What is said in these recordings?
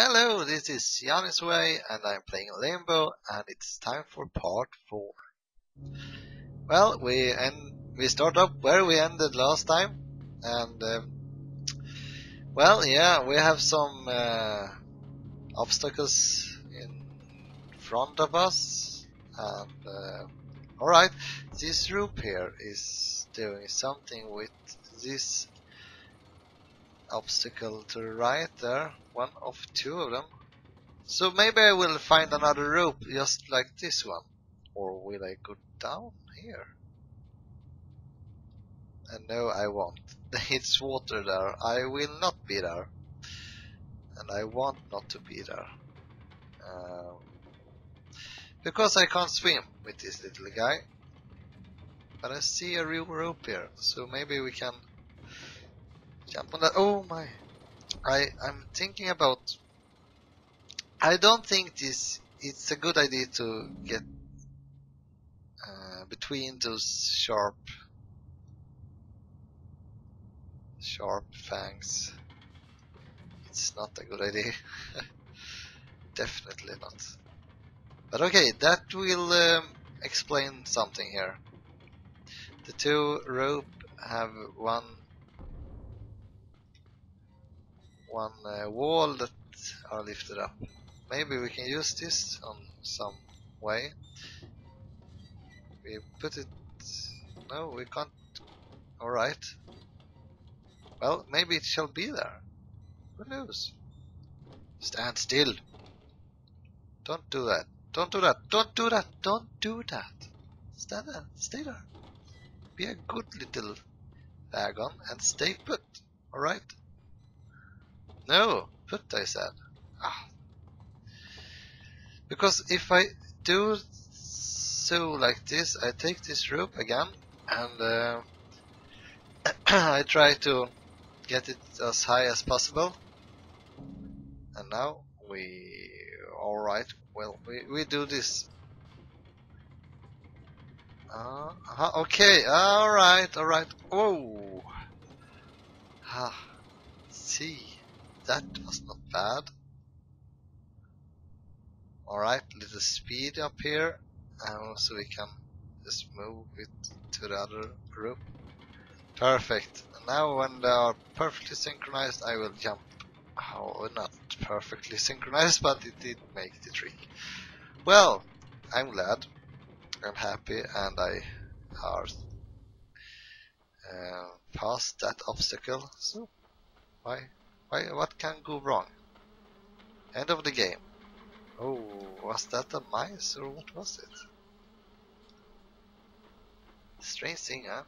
Hello, this is Jonnies Way and I'm playing Limbo and it's time for part 4. Well, we end, we start up where we ended last time and um, well, yeah, we have some uh, obstacles in front of us and uh, alright, this rope here is doing something with this obstacle to the right there. One of two of them. So maybe I will find another rope just like this one. Or will I go down here? And no, I won't. It's water there. I will not be there. And I want not to be there. Um, because I can't swim with this little guy. But I see a real rope here, so maybe we can jump on that. Oh my! I I'm thinking about. I don't think this. It's a good idea to get uh, between those sharp, sharp fangs. It's not a good idea. Definitely not. But okay, that will um, explain something here. The two rope have one one uh, wall that are lifted up. Maybe we can use this on some way. We put it... No, we can't... Alright. Well, maybe it shall be there. Who knows? Stand still. Don't do that. Don't do that. Don't do that. Don't do that. Stand there. Stay there. Be a good little wagon and stay put. Alright? No, put I said. Ah. Because if I do so like this, I take this rope again and uh, I try to get it as high as possible. And now we, alright, well, we, we do this. Uh, uh, okay, alright, alright. Whoa! Ah, see that was not bad. Alright, little speed up here, and so we can just move it to the other group. Perfect. Now when they are perfectly synchronized, I will jump. Oh, not perfectly synchronized, but it did make the trick. Well, I'm glad. I'm happy, and I are uh, past that obstacle. So, why why, what can go wrong? End of the game. Oh, was that a mice or what was it? Strange thing, huh?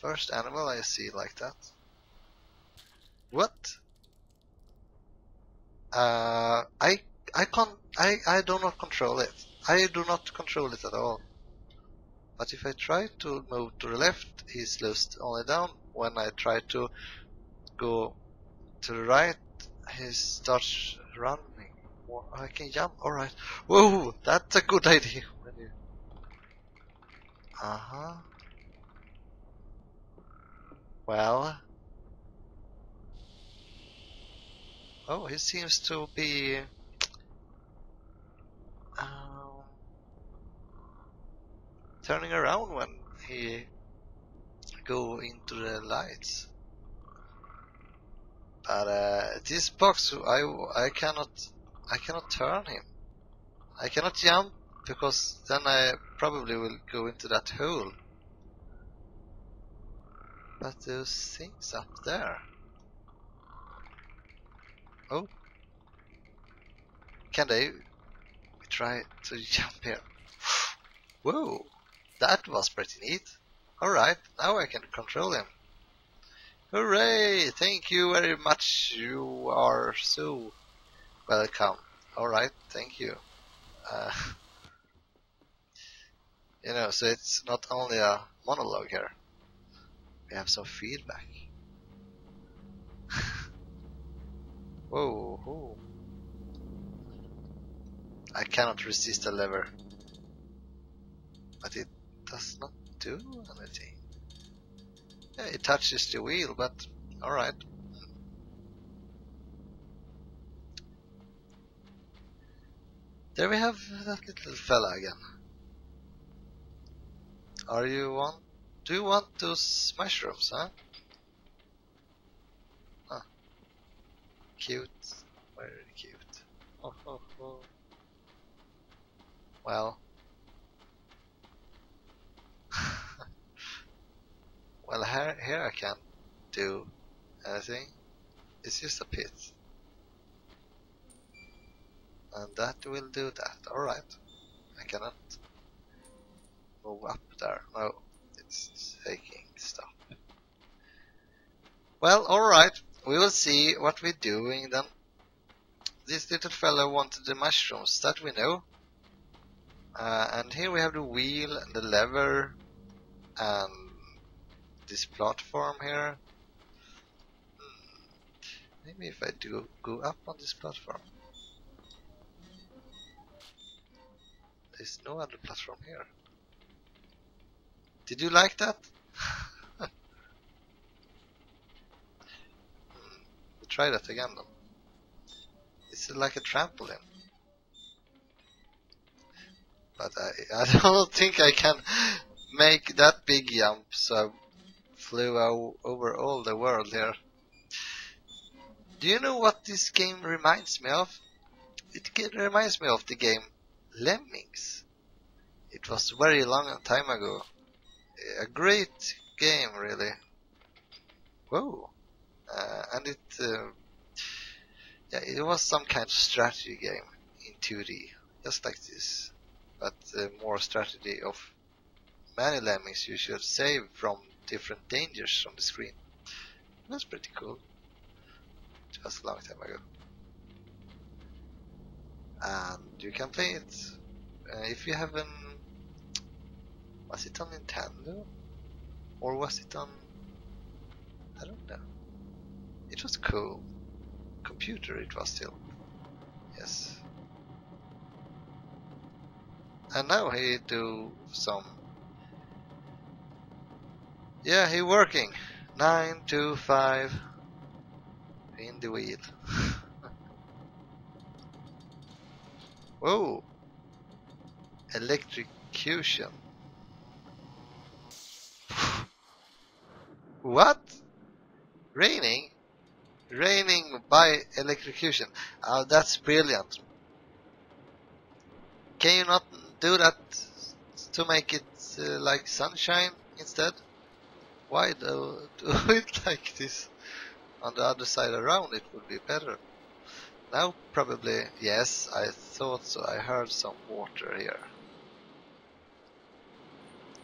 First animal I see like that. What? Uh, I I can't I I do not control it. I do not control it at all. But if I try to move to the left, he slows only down. When I try to go to the right, he starts running. I can jump, alright. Whoa, that's a good idea. Uh huh. Well. Oh, he seems to be. Um, turning around when he go into the lights. But uh, this box, I, I cannot, I cannot turn him. I cannot jump because then I probably will go into that hole. But those things up there. Oh. Can they try to jump here? Whoa, that was pretty neat. Alright, now I can control him. Hooray! Thank you very much. You are so welcome. Alright, thank you. Uh, you know, so it's not only a monologue here. We have some feedback. whoa, whoa. I cannot resist the lever. But it does not do anything. Yeah, it touches the wheel, but alright. There we have that little fella again. Are you want? Do you want those mushrooms, huh? Huh. Cute. Very cute. Oh, oh, oh. Well. Here, I can't do anything. It's just a pit. And that will do that. Alright. I cannot move up there. No, it's taking stuff. Well, alright. We will see what we're doing then. This little fellow wanted the mushrooms, that we know. Uh, and here we have the wheel and the lever and this platform here. Hmm. Maybe if I do go up on this platform. There's no other platform here. Did you like that? hmm. Try that again then. It's like a trampoline. But I, I don't think I can make that big jump, so flew over all the world here. Do you know what this game reminds me of? It reminds me of the game Lemmings. It was very long time ago. A great game, really. Whoa! Uh, and it, uh, yeah, it was some kind of strategy game in 2D, just like this, but uh, more strategy of many lemmings you should save from different dangers from the screen. That's pretty cool. Just a long time ago. And you can play it uh, if you have an was it on Nintendo? Or was it on I don't know. It was cool. Computer it was still. Yes. And now he do some yeah he working nine two five in the wheel Whoa! Electrocution. what? Raining? Raining by electrocution. Oh, that's brilliant. Can you not do that to make it uh, like sunshine instead? Why do, do it like this? On the other side around it would be better. Now probably, yes, I thought so. I heard some water here.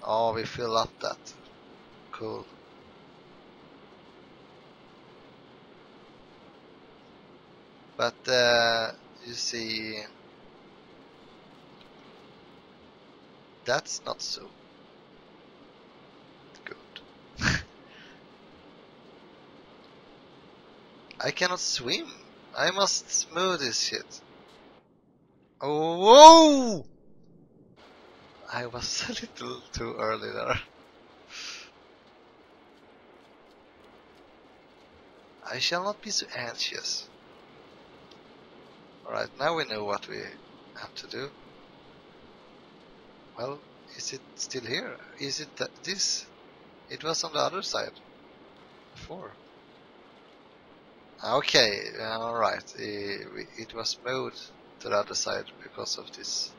Oh, we fill up that. Cool. But uh, you see, that's not so good. I cannot swim. I must smooth this shit. Oh, whoa! I was a little too early there. I shall not be so anxious. Alright, now we know what we have to do. Well, is it still here? Is it that this? It was on the other side before. Okay, uh, alright. It, uh, it was moved to the other side because of this.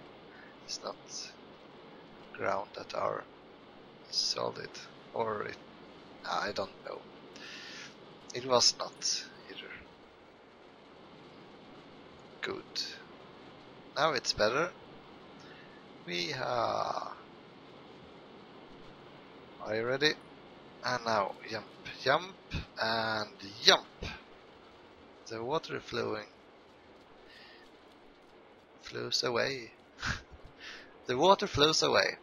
It's not ground that are solid. Or it, I don't know. It was not either. Good. Now it's better. We are. Are you ready? And now jump, jump, and jump the water flowing flows away. the water flows away.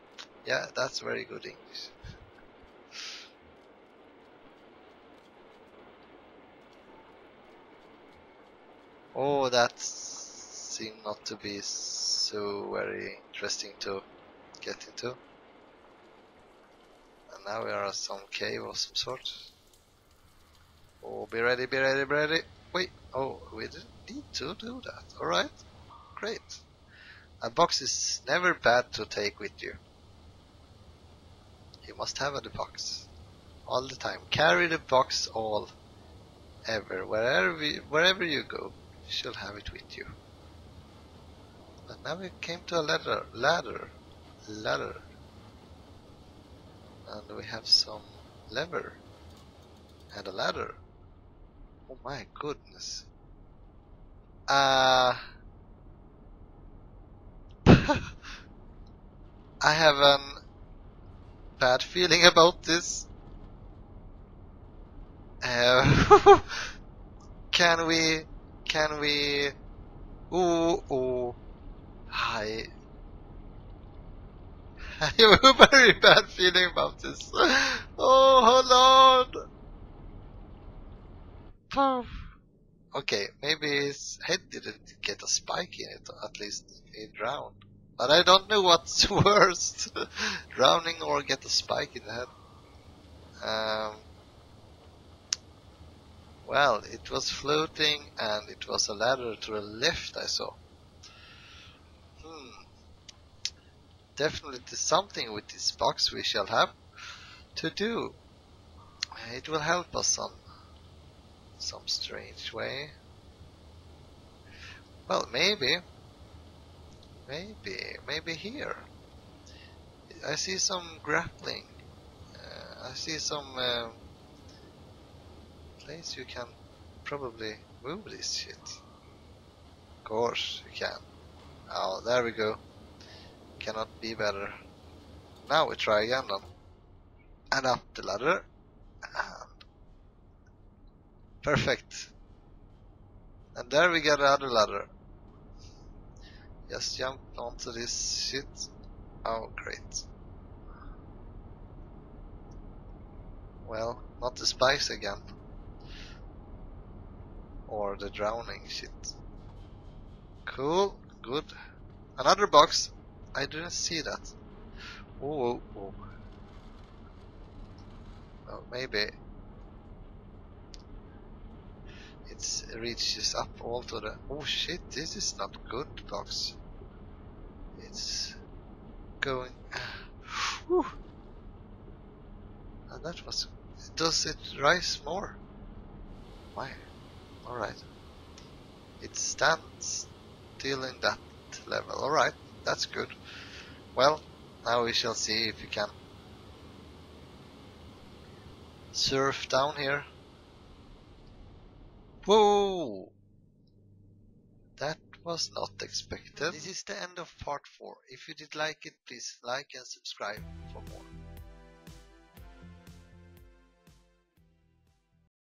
Yeah, that's very good English. oh, that seemed not to be so very interesting to get into. And now we are at some cave of some sort. Oh, be ready, be ready, be ready. Wait, oh, we didn't need to do that. Alright, great. A box is never bad to take with you. You must have a box all the time. Carry the box all ever wherever we, wherever you go. You should have it with you. But now we came to a ladder, ladder, ladder, and we have some lever and a ladder. Oh my goodness. Uh, I have a bad feeling about this. Uh, can we, can we, ooh, ooh, I, I have a very bad feeling about this. Oh, Lord. Okay, maybe his head didn't get a spike in it, at least he drowned. But I don't know what's worst, drowning or get a spike in the head. Um, well, it was floating and it was a ladder to the left I saw. Hmm. Definitely something with this box we shall have to do. It will help us on some strange way. Well, maybe. Maybe. Maybe here. I see some grappling. Uh, I see some uh, place you can probably move this shit. Of course you can. Oh, there we go. Cannot be better. Now we try again then. And up the ladder. Perfect. And there we get another ladder. Just jump onto this shit. Oh, great. Well, not the spikes again. Or the drowning shit. Cool, good. Another box. I didn't see that. Oh, oh. Well, maybe it reaches up all to the... Oh shit, this is not good box. It's going... Whew. And that was... Does it rise more? Why? Alright. It stands still in that level. Alright, that's good. Well, now we shall see if we can surf down here Whoa! That was not expected. This is the end of part 4. If you did like it, please like and subscribe.